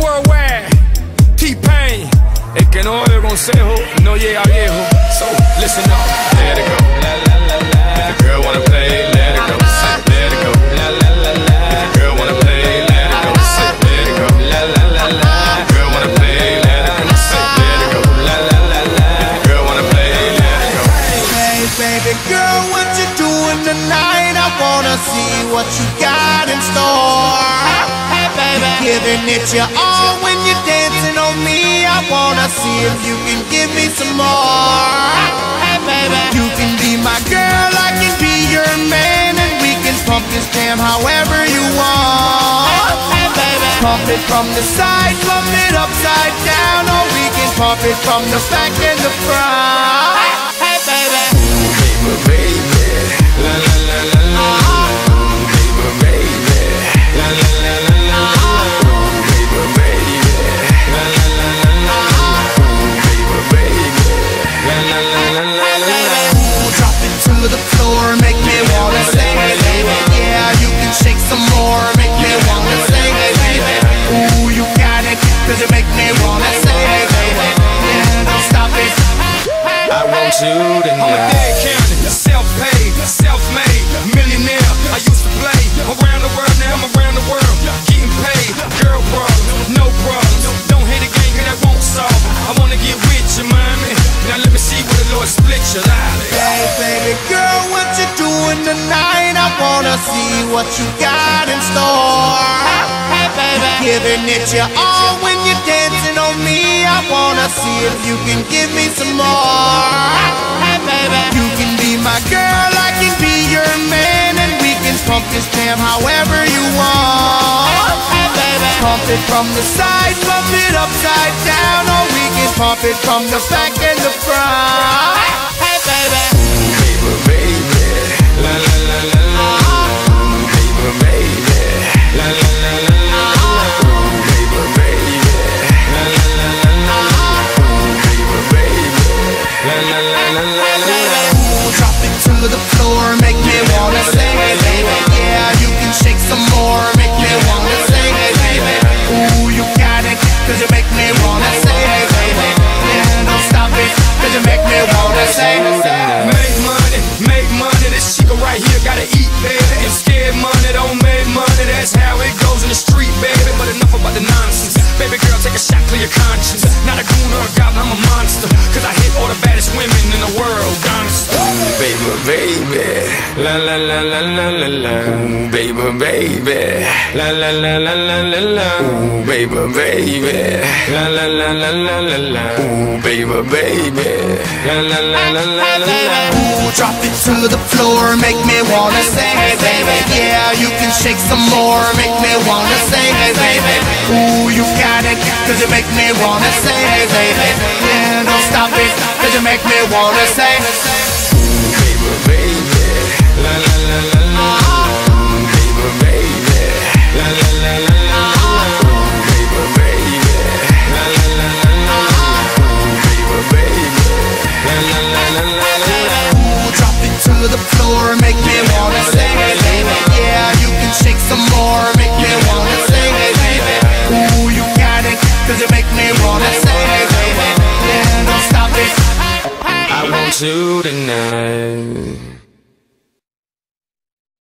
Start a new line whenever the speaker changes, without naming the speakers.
worldwide. T-Pain. El que no oye consejo no llega viejo. So, listen up. Let it go. La, la, la, la. If the girl wanna play, let it go. Let it go. La, la, la, la. If the girl wanna play, let it go. Let it go. La, la, la, la. If the girl wanna play, let it go. Let it go. La, la, la, la. If the girl wanna play, let it go.
Hey, baby girl, what you doing tonight? I wanna see what you got in store. Giving it your all when you're dancing on me. I wanna see if you can give me some more. Hey, baby, you can be my girl, I can be your man, and we can pump this jam however you want. Hey, baby, pump it from the side, pump it upside down, or we can pump it from the back and the front. To
know. I'm a Dade County, self-paid, self-made, millionaire. I used to play around the world, now I'm around the world, getting paid. Girl problems, no problems. Don't hate a gang, 'cause that won't solve. I wanna get with you, mommy. Now let me see where the Lord split your life.
Hey, baby girl, what you doing tonight? I wanna see what you got in store. Hey, baby, giving it your all when you're dancing on me. I wanna see if you can give me some more. It from the side, pump it upside down, or we can pump it from the back and the front. The
baddest women in the world, honest. Baby, baby. La la la la la la la. Ooh, baby, baby. La la la la la la la. Ooh, baby, baby. La la la la la la la. Ooh, baby, baby. La la la la la la la.
Ooh, drop it to the floor, make me wanna it, baby. Yeah, you can shake some more, make me wanna it, baby. Ooh, you got it, cause you make me wanna it, baby. Yeah, make me wanna sing suit and